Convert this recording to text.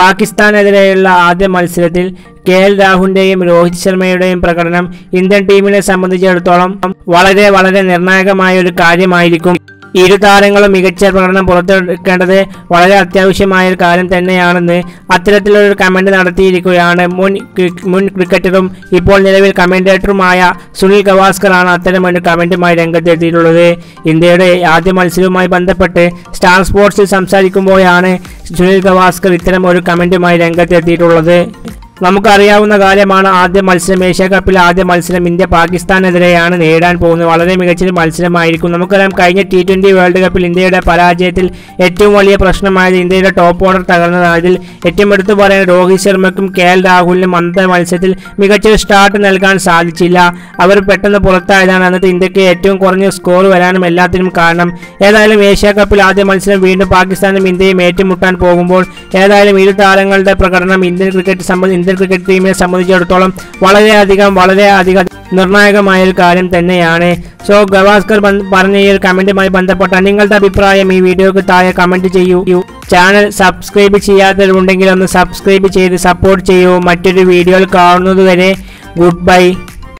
പാകിസ്ഥാനെതിരെയുള്ള ആദ്യ മത്സരത്തിൽ K L രാഹുലിന്റെയും രോഹിത് ശർമ്മയുടെയും പ്രകടനം ഇന്ത്യൻ ടീമിനെ സംബന്ധിച്ചിടത്തോളം വളരെ വളരെ നിർണായകമായ ഒരു കാര്യമായിരിക്കും. ഇരു താരങ്ങളും മികച്ച പ്രകടനം പുറത്തെടുക്കേണ്ടത് വളരെ അത്യാവശ്യമായ ഒരു കാര്യം തന്നെയാണെന്ന് അത്തരത്തിലൊരു കമന്റ് നടത്തിയിരിക്കുകയാണ് മുൻ മുൻ ക്രിക്കറ്ററും ഇപ്പോൾ നിലവിൽ കമന്റേറ്ററുമായ സുനിൽ ഗവാസ്കറാണ് അത്തരം ഒരു കമന്റുമായി രംഗത്തെത്തിയിട്ടുള്ളത്. ഇന്ത്യയുടെ ആദ്യ മത്സരവുമായി ബന്ധപ്പെട്ട് സ്റ്റാർ സ്പോർട്സിൽ സംസാരിക്കുമ്പോഴാണ് സുനിൽ ഗവാസ്കർ ഇത്തരം ഒരു കമന്റുമായി രംഗത്തെത്തിയിട്ടുള്ളത്. നമുക്കറിയാവുന്ന കാര്യമാണ് ആദ്യ മത്സരം ഏഷ്യ കപ്പിൽ ആദ്യ മത്സരം ഇന്ത്യ പാകിസ്ഥാനെതിരെയാണ് നേടാൻ പോകുന്നത്. വളരെ മികച്ചൊരു മത്സരമായിരിക്കും. നമുക്കറിയാം കഴിഞ്ഞ ടി ട്വന്റി വേൾഡ് കപ്പിൽ ഇന്ത്യയുടെ പരാജയത്തിൽ ഏറ്റവും വലിയ പ്രശ്നമായത് ഇന്ത്യയുടെ ടോപ്പ് ഓർഡർ തകർന്നതാണ്. ഏറ്റവും എടുത്തു പറയാൻ രോഹിത് ശർമ്മയ്ക്കും കെ എൽ രാഹുലിനും അന്നത്തെ മത്സരത്തിൽ മികച്ചൊരു സ്റ്റാർട്ട് നൽകാൻ സാധിച്ചില്ല. അവർ പെട്ടെന്ന് പുറത്തായതാണ്. അന്നത്തെ ഇന്ത്യയ്ക്ക് ഏറ്റവും കുറഞ്ഞ സ്കോർ വരാനും എല്ലാത്തിനും കാരണം ഏതായാലും ഏഷ്യ കപ്പിൽ ആദ്യ മത്സരം വീണ്ടും പാകിസ്ഥാനും ഇന്ത്യയും ഏറ്റുമുട്ടാൻ പോകുമ്പോൾ ഏതായാലും ഇരു താരങ്ങളുടെ പ്രകടനം ഇന്ത്യൻ ക്രിക്കറ്റ് സംബന്ധി ഇന്ത്യൻ ക്രിക്കറ്റ് ടീമിനെ സംബന്ധിച്ചിടത്തോളം വളരെയധികം വളരെയധികം നിർണായകമായ ഒരു കാര്യം തന്നെയാണ്. സോ ഗവാസ്കർ പറഞ്ഞ ഈ ഒരു കമന്റുമായി ബന്ധപ്പെട്ട നിങ്ങളുടെ അഭിപ്രായം ഈ വീഡിയോക്ക് താഴെ കമന്റ് ചെയ്യൂ. ചാനൽ സബ്സ്ക്രൈബ് ചെയ്യാത്തവരുണ്ടെങ്കിൽ ഒന്ന് സബ്സ്ക്രൈബ് ചെയ്ത് സപ്പോർട്ട് ചെയ്യൂ. മറ്റൊരു വീഡിയോയിൽ കാണുന്നതുവരെ ഗുഡ് ബൈ